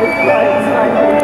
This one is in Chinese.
我喜欢你